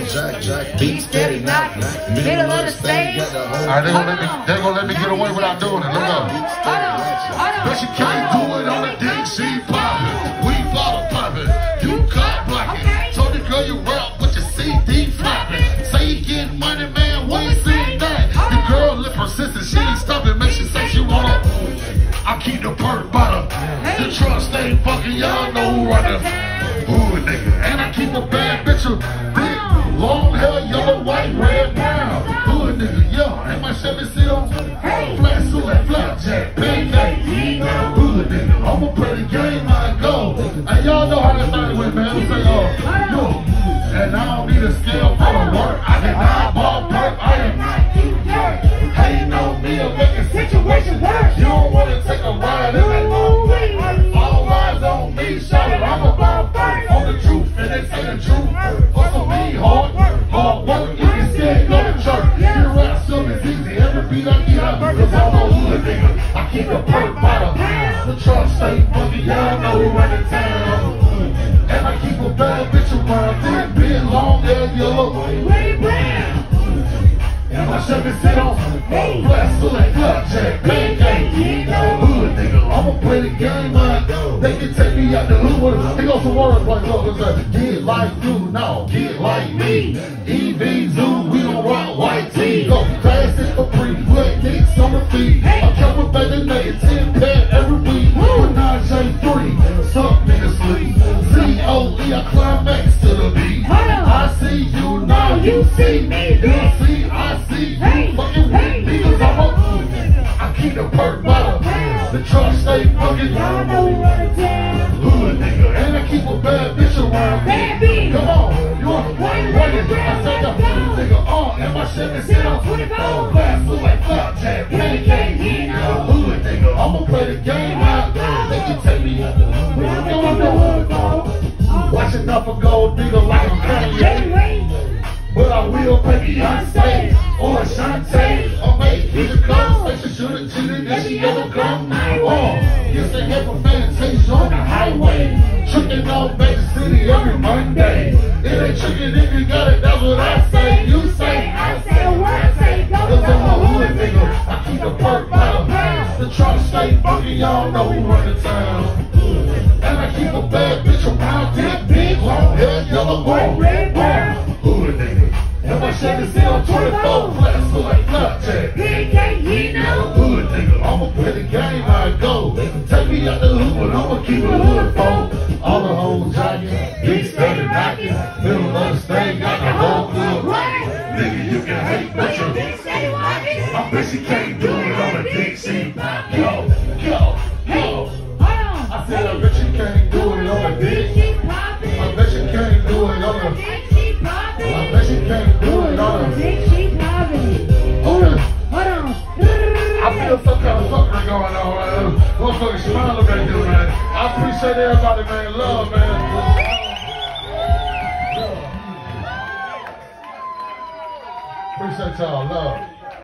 whole jack, jack, beat steady, knock, middle of the stage. All right, they gonna let me, they gonna let me get away without doing it. Look up. But you can't do it on the dick, she poppin'. We bottle poppin', you cop blockin'. Told the girl you rap with your CD floppin'. Say you getting money, man, we ain't seen that. The girl look persistent, she ain't stopping, make she say she wanna. I keep the perk bottom. The trust stay fucking, y'all know who run the hood nigga. And I keep a bad bitch, And my Chevy sit on flat suit and flapjack, pancake. Hood nigga, I'ma play the game, I go. And y'all know how this thing went, man. Say, oh. And I don't need a scale for a perk bottom. The truck stay funky, y'all know who run the town. And I keep a bad bitch around, thick, big, long, hair, yellow, way brown. And my Chevy sit on flat select club check, big game, hood nigga. I'ma play the game, man. They can take me out the hood. They go some words like this, like, uh, get like you, no, get like me. EV Zoo, we don't rock white tee. Go classic for free, black nicks on the feet. Baby nigga, 10 pad every week. With 9J3, suck nigga sleep. C-O-E, I climax to the beat. I see you now, you see me. You see, I see you. Fucking with me, cause I'm a I keep the perk bottom. The truck stay fucking hood nigga. And I keep a bad bitch around me. Come on, you want to white, white, I'ma play the game out. They can take me out the hood. Come on, the hood, dog. Watch enough for gold digger like I'm Kanye. But I will pay Beyonce or Shantae or make it come. Say she should've cheated if she ever come my way. Yes, they have a fantasy on the highway. Tricking on Bay City every Monday. It ain't tricking if you got funky, y'all know who run the town. And I keep a bad bitch around, dick big, long hair, yellow, white, red, brown. Hood nigga. And my Chevy sit on 24 flats, so like flapjack. Hood nigga, I'ma play the game, I go. Take me out the hood, but I'ma keep it hood, folk. All the hoes jogging, beats steady knocking. Middle of the stage, got the whole club rocking. Nigga, you can hate, but you I bet she can't Can't do it on a I feel some kind of fuckery going on, man. Motherfucker smiling back man. I appreciate everybody, man. Love, man. Appreciate y'all. Love.